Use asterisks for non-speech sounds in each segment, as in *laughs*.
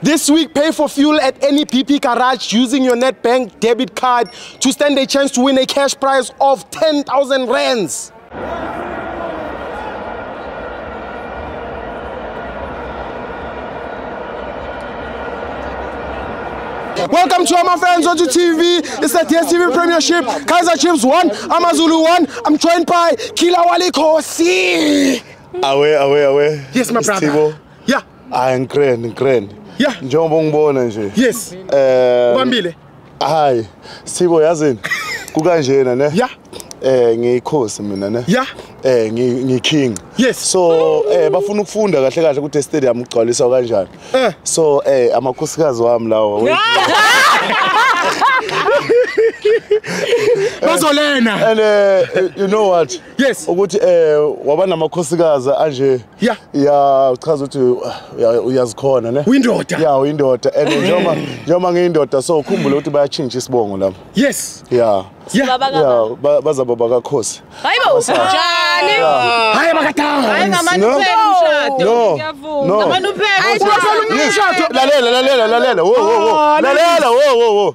This week, pay for fuel at any PP garage using your NetBank debit card to stand a chance to win a cash prize of 10,000 rands. Welcome to my fans on TV. It's the DSTV Premiership. Kaiser Chiefs 1, Amazulu 1. I'm joined by Kila Wali Kosi. awe awe awe Yes, my brother. Sithibo. Yeah, ah, hayi ngikreni ngikreni Yeah. njengoba ungibona nje yes. eh Ubambile. hayi Sithibo yazini kukanjena ne Yeah. eh ngiyikhosi mina ne Yeah. eh ngi ngi king Yes. so eh bafuna ukufunda kahle kahle ukuthi stadium ugcwaliswa kanjani Eh. so eh amakhosikazi wami lawa we- *laughs* Bazolena. and uh, you know what? Yes. ukuthi eh waba namakhosikazi anje. Yeah. ya uchaza ukuthi uyazikhona ne? Uyindoda. Ya uyindoda. And njengoba njengoba ngiyindoda so ukhumbule ukuthi bayatshintsha isibongo lapha Yes. ya. Yeah. ya ba- bazaba bakakhosi. Hayibo njani? Hayi bakatanga. hayi No. umshado no. Ngiyavuma. No. Lalela lalela lalela. Wo wo wo. Oh, lalela wo wo wo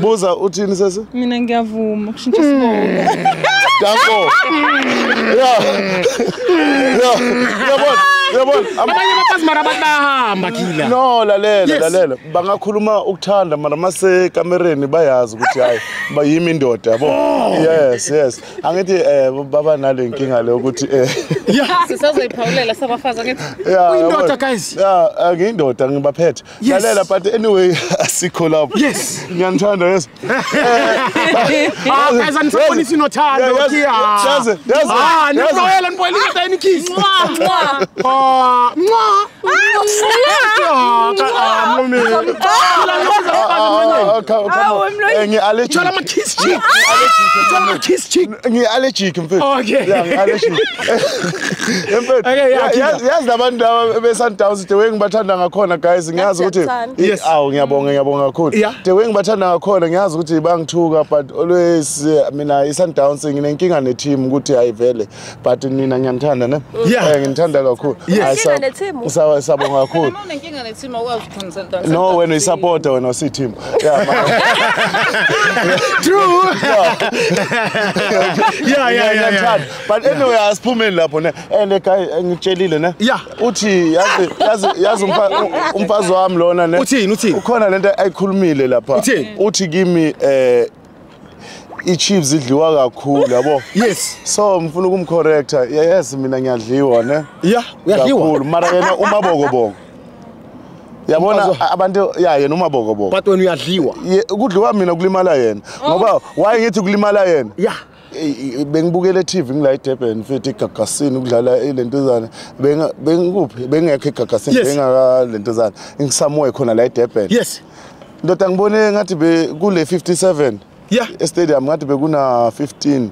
buza uthini sese mina ngiyavuma kushintsha sibonga *laughs* danko. Ya. Ya. Yabona yabona Abanye abafazi mara abantu bayahamba kila. no lalela lalela. Bangakhuluma ukuthanda mara masekamereni bayazi ukuthi hayi bayimi indoda yabo yes yes. Angithi eh baba nale nkinga le ukuthi eh. *laughs* Sisazoyiphawulela sabafazi angithi Uyindoda, guys. ya ngiyindoda ngibaphethe. Lalela but anyway sikho lapho. Yes. Ngiyanithanda yes. *laughs* Ah Ah, ah, ah, eh, ngi-allergic. Ngi-allergic nabantu *laughs* laba be-sundowns the way ngibathanda ngakhona guys. Ngiyazi ukuthi awu ngiyabonga ngiyabonga kakhulu. The way ngibathanda ngakhona ngiyazi ukuthi bangithuka but always eh, mina i-sundowns nginenkinga ne-team ukuthi hayi vele but nina ngiyanithanda ne? Eh, Nginithanda kakhulu. Sabonga kakhulu. No wena uyisapota wena usi usiyi-team yeah, ma- *laughs* True. Yeah, yeah, yeah, yeah. But anyway asiphumeni lapho ne and guy ngitshelile ne Yeah. uthi yazi yazi yazi umfazi wami lona ne Uthini, uthini? ukhona lento ayikhulumile lapha Uthini? uthi kimi eh i-chiefs idliwa kakhulu yabo Yes. so ngifuna ukumcorrecta yes mina ngiyadliwa ne Yeah, uyadliwa. kakhulu mara yena umabokoboko yabona abantu ya yena umabokoboko. But when uyadliwa. Kudliwa mina kulimala yena. Ngoba waye ngithi kulimala yena? Yeah. Bengibukele TV ngila eDurban futhi igagasini ukudlala ilentuzana bengikuphi? Bengekho igagasini bengaka lentuzana ngisamoya khona la eDurban. Yes. ndoda ngibone ngathi be kule 57 Yeah. estadium ngathi bekuna 15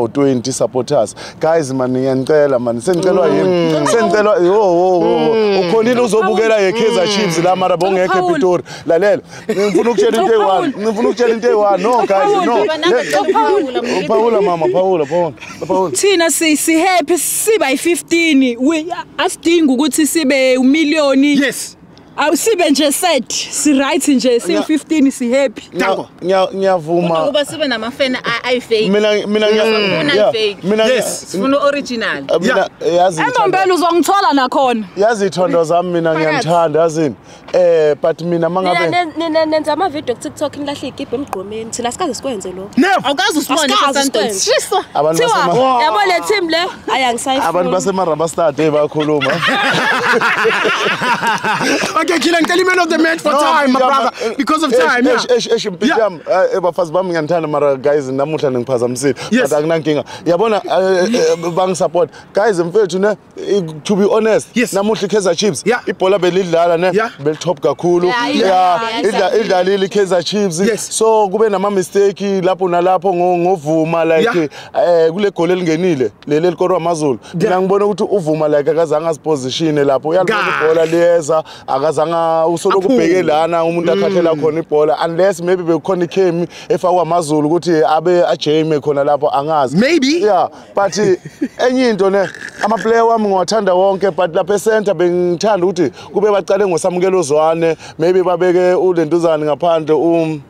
or 20 supporters. Guys man ngiyanicela man sengicelwa yini? Sengicelwa yo wo wo ukhonile uzobukela yeKaizer Chiefs la mara bongekho Paul. ePitori. Lalela ngifuna ukutshela into eyi-one ngifuna ukutshela into eyi-one. No guys no. Le- Paula mama Paula Paula Paula. Thina si si happy siba yi15 we asidingi ukuthi sibe umiliyoni Yes. Awusibe nje set si right nje si15 si happy Tango. Ngiya- ngiyavuma ukuba sibe namafeni ayifake mina mina ngiya- Sifuna yeah, i-fake. mina ngiya- Yes. sifuna original. Mina yazi embombela uzongithola nakhona. Yazi ithondo zami mina ngiyamthanda yazini? Eh but mina mangabe Nina nina nenza amavidiyo ku-tiktok nilahle igibhe emgqomeni. Thina sikaze sikwenze lokho Never. awukazi usibone Asikaze Santos. sikwenze. shisa abantu thiwa basema yabo le team le abantu ayangisayifuni basemarabastad bayakhuluma. *laughs* *laughs* Kila, ngicela i-man of the match for time, my brother. Because of time, yeah. Bafazi bami ngiyandithanda mara guys namuhla ningiphazamisile but akunankinga yabona eh, eh, bangisupport guys mfethu ne eh, to be honest namuhla i-Kaizer Chiefs ibhola belidlala ne belitop kakhulu ya idlalile i-Kaizer Chiefs so kube nama mistake lapho nalapho ngo- ngovuma like eh kule goli elingenile leli elikorwa amazulu mina ngibona ukuthi uvuma like akazange asiposition lapho uyalibona ibhola liyeza ungazanga usoloku Aphume. ubheke lana umuntu akhathela khona ibhola unless maybe bekukhona ikhemi efakwa amazulu ukuthi abe ajame khona lapho angazi Maybe. yeah but *laughs* enye into ne ama-player wami ngiwathanda wonke but lapha esenta bengithanda ukuthi kube bacale ngosamukelo zwane maybe babeke ulentuzane ngaphandle um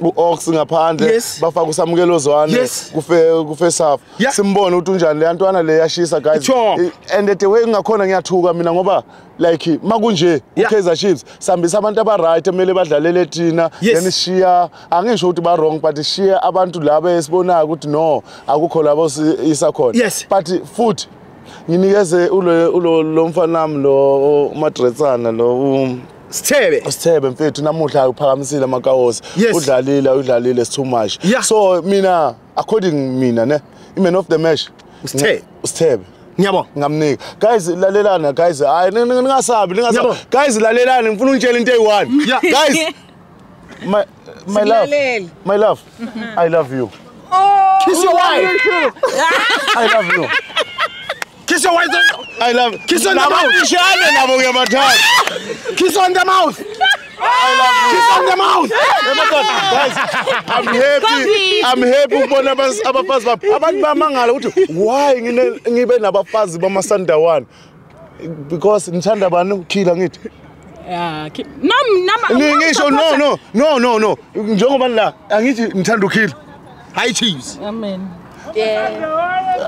u-ox ngaphandle Yes. bafake usamukelo zwane Yes. kufe kufe safa Yeah. simbone ukuthi unjani le yantwana le yashisa guys and the way ngingakhona ngiyathuka mina ngoba like makunje Yeah. u-Kaizer Chiefs sihambisa abantu aba-right emele badlalele thina Yes. then sishiya angisho ukuthi ba-wrong but sishiya abantu laba esibonayo ukuthi no akukho labo isa khona Yes. but futhi nginikeze ulo lo mfana nami lo umadretsana lo um, Sithebe. Sithebe mfethu namuhla uphakamisile amakawosi Yes. udlalile udlalile it's too much Yeah. so mina according mina ne i-man of the match Sithebe. Sithebe Ngiyabonga. ngamnika guys lalelana guys hayi ning- ning- ningasabi ningasabi guys lalelana ngifuna unitshela into eyi-one *laughs* Yeah. guys my my love my love i love you Kiss your wife. i love you *laughs* Kiss your wife. i love Kiss on the mouth. Kiss on the mouth. i love you Kiss on the mouth. guys i'm happy i'm happy ukubona abafazi bami abantu bamangala ukuthi why ngine- ngibe nabafazi bama-sundawan because ngithanda bani ukukhila ngithi ngisho no no no no no njengoba la angithi ngithanda ukhila Hi cheese Amen. Yeah.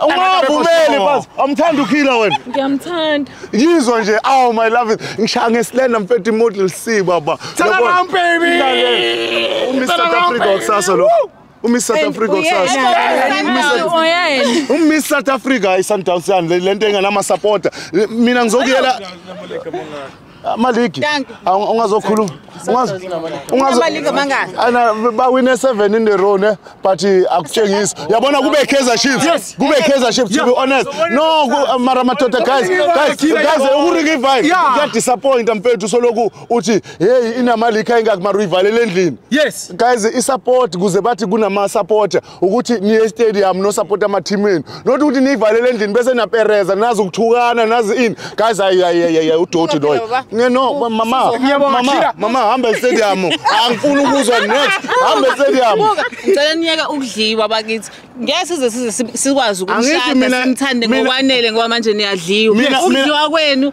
ungavumeli basi amthanda ukukhila wena. Ngiyamthanda. yizwa nje aw my love ngishaya ngesilenda mfethu imodel c baba Turn Yabona? around, baby. umiss south africa wakusasa lo. Umiss south africa wakusasa. Oyena. umiss south africa. i-sundowns yani le- lento engenamasapota mina ngizokuyela amaligi Dankie. Awu- ungazokhuluma. Ungazo- ungazo- Amaligi amangaki? Ana, bawine seven in the row ne? But akutshengisi. Yabona kube Kaizer Chiefs. Yes. kube Kaizer Chiefs to be honest. No ku- mara madoda guys guys guys ukuringa ivine Yeah. kuya disappoint mfethu soloku uthi hey inamaligi ayingaki mara uyivalele endlini. Yes. guys i-support kuze bathi kunama-supporter ukuthi niye estadium no-support amathimini not ukuthi niyivalele endlini bese napereza nazi ukuthukana nazi ini. Guys ayiyayiyayi udoti loyo. Baba. Ne, no mama Ngiyabonga, mama Kira. mama hamba estadium angifuni ukuzwa next hamba estadium Buka, ngicela niyeka ukudliwa bakithi. Ngeke size size si- sikwazi Angithi ukumshada mina- simthande mina- ngokwanele ngoba manje niyadliwa. Mina- Ukudliwa kwenu